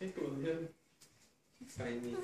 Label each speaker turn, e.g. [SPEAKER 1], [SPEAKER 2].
[SPEAKER 1] Cái của nhân Cái này